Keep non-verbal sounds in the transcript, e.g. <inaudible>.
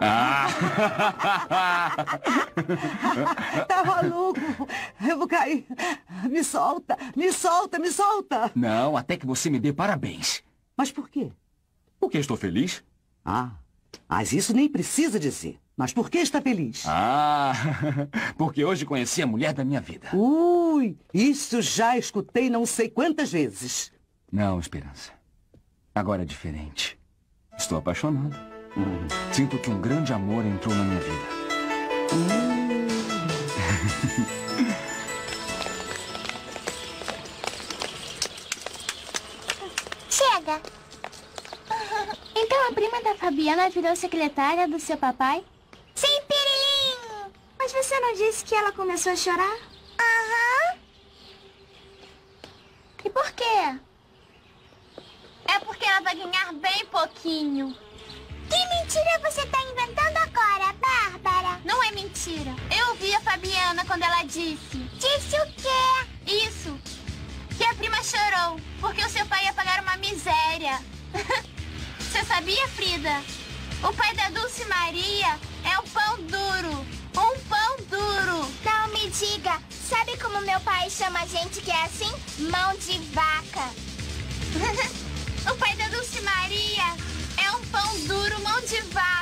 Ah! <laughs> tá maluco? Eu vou cair. Me solta, me solta, me solta. Não, até que você me dê parabéns. Mas por quê? Porque estou feliz. Ah, mas isso nem precisa dizer. Mas por que está feliz? Ah, <laughs> porque hoje conheci a mulher da minha vida. Ui, isso já escutei não sei quantas vezes. Não, Esperança. Agora é diferente. Estou apaixonado. Hum. Sinto que um grande amor entrou na minha vida. Hum. Chega! Então a prima da Fabiana virou secretária do seu papai? Sim, Pirilinho! Mas você não disse que ela começou a chorar? Aham. E por quê? É porque ela vai ganhar bem pouquinho. Mentira você está inventando agora, Bárbara? Não é mentira. Eu ouvi a Fabiana quando ela disse. Disse o quê? Isso. Que a prima chorou porque o seu pai ia pagar uma miséria. <laughs> você sabia, Frida? O pai da Dulce Maria é um pão duro. Um pão duro. Não me diga. Sabe como meu pai chama a gente que é assim? Mão de vaca. <laughs> o pai